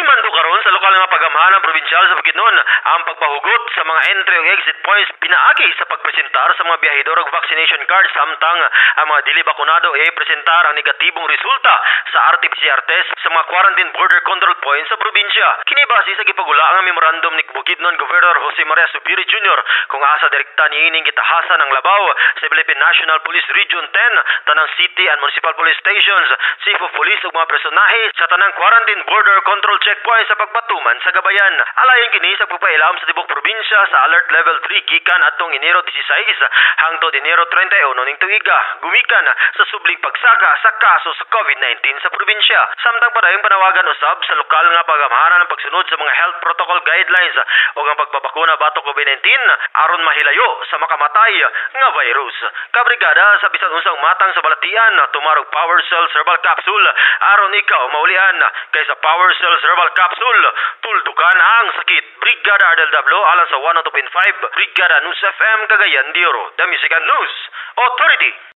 Himando karon sa lokal nga pagamhanan probinsyal sa Bukidnon ang pagpahugot sa mga entry ug exit points pinaagi sa pagpresentar sa mga biyahedor og vaccination card samtang ang mga dili bakunado ay presentar ang negatibong resulta sa RT-PCR test sa mga quarantine border control points sa probinsya. Kini base sa gipagula ang memorandum ni Bukidnon Governor Jose Maria Supiri Jr. kung asa direkta niining gitahasan ang labaw sa Philippine National Police Region 10 tanang city and municipal police stations, chief of police ug mga personahe sa tanang quarantine border control checkpoint sa pagpatuman sa gabayan. Alayon kini sa pagpailam sa tibok probinsya sa alert level 3 gikan atong Enero 16 hangtod Enero 31 ning tuiga. Gumikan sa subling pagsaka sa kaso sa COVID-19 sa probinsya. Samtang padayong panawagan usab sa lokal nga pagamahanan ng pagsunod sa mga health protocol guidelines o ang pagbabakuna batok COVID-19 aron mahilayo sa makamatay nga virus. Kabrigada sa bisan unsang matang sa balatian tumarog Power Cell Herbal Capsule aron ikaw maulian kaysa Power Cell Herbal Capsule tuldukan ang sakit. Brigada Dablo alang sa 102.5 Brigada News FM Cagayan de Oro. The Music News Authority.